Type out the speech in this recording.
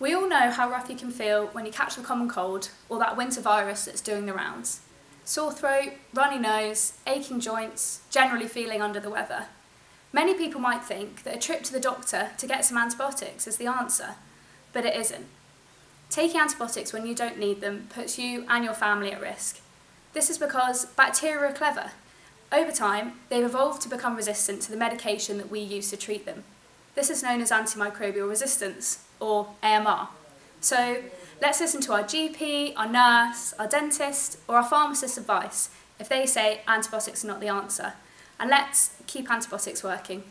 We all know how rough you can feel when you catch the common cold or that winter virus that's doing the rounds. Sore throat, runny nose, aching joints, generally feeling under the weather. Many people might think that a trip to the doctor to get some antibiotics is the answer, but it isn't. Taking antibiotics when you don't need them puts you and your family at risk. This is because bacteria are clever. Over time, they've evolved to become resistant to the medication that we use to treat them. This is known as antimicrobial resistance, or AMR. So let's listen to our GP, our nurse, our dentist, or our pharmacist's advice if they say antibiotics are not the answer. And let's keep antibiotics working.